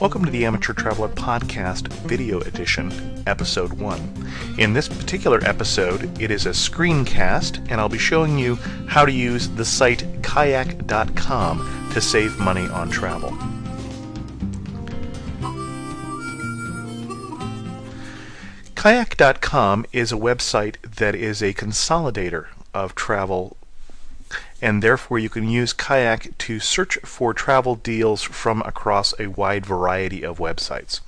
Welcome to the Amateur Traveler Podcast Video Edition, Episode 1. In this particular episode, it is a screencast, and I'll be showing you how to use the site kayak.com to save money on travel. Kayak.com is a website that is a consolidator of travel and therefore you can use Kayak to search for travel deals from across a wide variety of websites.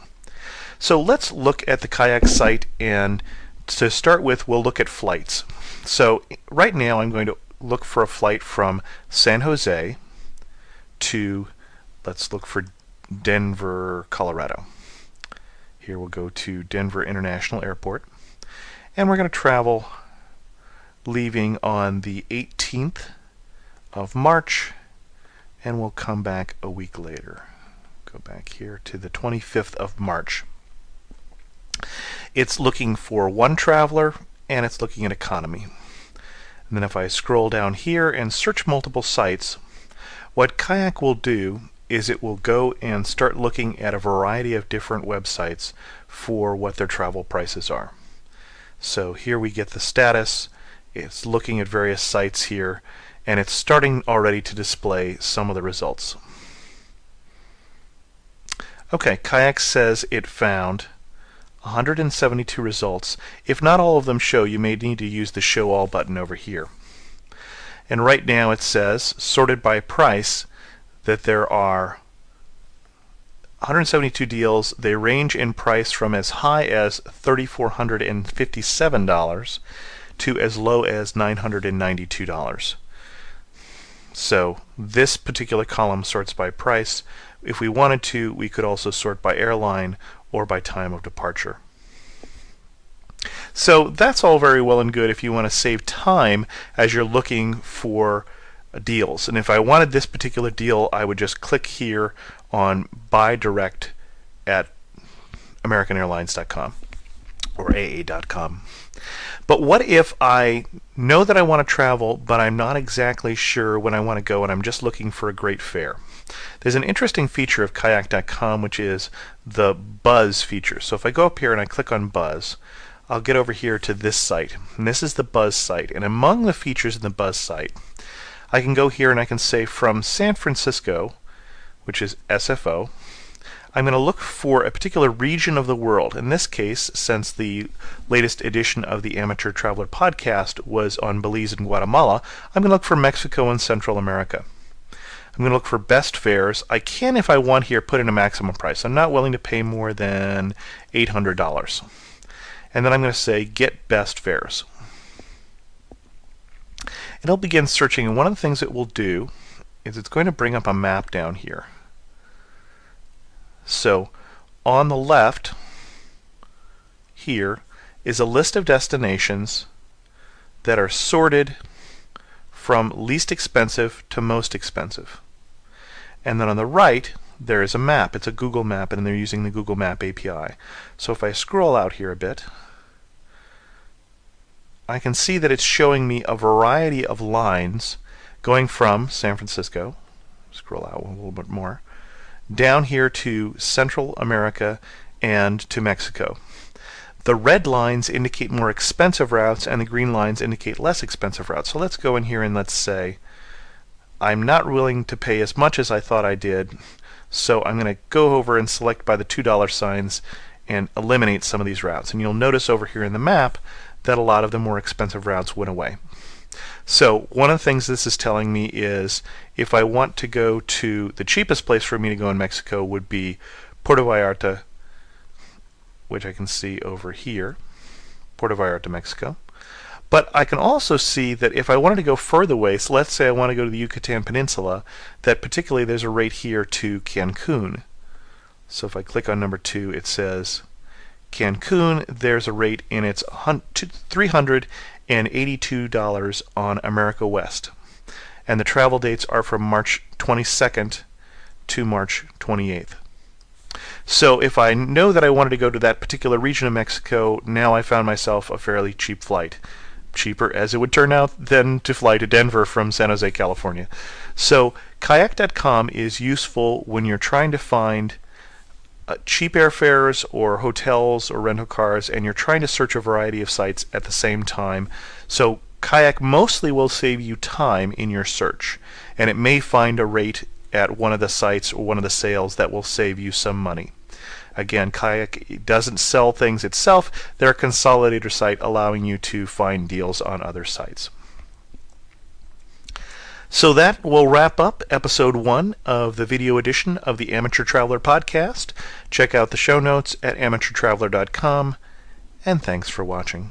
So let's look at the Kayak site and to start with we'll look at flights. So right now I'm going to look for a flight from San Jose to let's look for Denver, Colorado. Here we'll go to Denver International Airport and we're going to travel leaving on the 18th of March, and we'll come back a week later. Go back here to the 25th of March. It's looking for one traveler, and it's looking at economy. And then if I scroll down here and search multiple sites, what Kayak will do is it will go and start looking at a variety of different websites for what their travel prices are. So here we get the status. It's looking at various sites here and it's starting already to display some of the results. Okay, Kayak says it found 172 results. If not all of them show, you may need to use the Show All button over here. And right now it says, sorted by price, that there are 172 deals. They range in price from as high as $3,457 to as low as $992. So this particular column sorts by price. If we wanted to, we could also sort by airline or by time of departure. So that's all very well and good if you want to save time as you're looking for deals. And if I wanted this particular deal, I would just click here on Buy Direct at AmericanAirlines.com or AA.com. But what if I know that I want to travel, but I'm not exactly sure when I want to go and I'm just looking for a great fare? There's an interesting feature of kayak.com which is the Buzz feature. So if I go up here and I click on Buzz, I'll get over here to this site. And this is the Buzz site. And among the features in the Buzz site, I can go here and I can say from San Francisco, which is SFO, I'm going to look for a particular region of the world. In this case, since the latest edition of the Amateur Traveler podcast was on Belize and Guatemala, I'm going to look for Mexico and Central America. I'm going to look for best fares. I can, if I want here, put in a maximum price. I'm not willing to pay more than $800. And then I'm going to say get best fares. And it'll begin searching, and one of the things it will do is it's going to bring up a map down here. So on the left here is a list of destinations that are sorted from least expensive to most expensive. And then on the right, there is a map. It's a Google map, and they're using the Google Map API. So if I scroll out here a bit, I can see that it's showing me a variety of lines going from San Francisco, scroll out a little bit more, down here to Central America and to Mexico. The red lines indicate more expensive routes and the green lines indicate less expensive routes. So let's go in here and let's say I'm not willing to pay as much as I thought I did. So I'm going to go over and select by the $2 signs and eliminate some of these routes. And you'll notice over here in the map that a lot of the more expensive routes went away. So one of the things this is telling me is if I want to go to the cheapest place for me to go in Mexico would be Puerto Vallarta, which I can see over here, Puerto Vallarta, Mexico. But I can also see that if I wanted to go further away, so let's say I want to go to the Yucatan Peninsula, that particularly there's a rate here to Cancun. So if I click on number two, it says Cancun, there's a rate and it's 300 and $82 on America West. And the travel dates are from March 22nd to March 28th. So if I know that I wanted to go to that particular region of Mexico, now I found myself a fairly cheap flight. Cheaper, as it would turn out, than to fly to Denver from San Jose, California. So kayak.com is useful when you're trying to find uh, cheap airfares or hotels or rental cars, and you're trying to search a variety of sites at the same time. So Kayak mostly will save you time in your search, and it may find a rate at one of the sites or one of the sales that will save you some money. Again, Kayak doesn't sell things itself. They're a consolidator site allowing you to find deals on other sites. So that will wrap up episode one of the video edition of the Amateur Traveler podcast. Check out the show notes at amateurtraveler.com, and thanks for watching.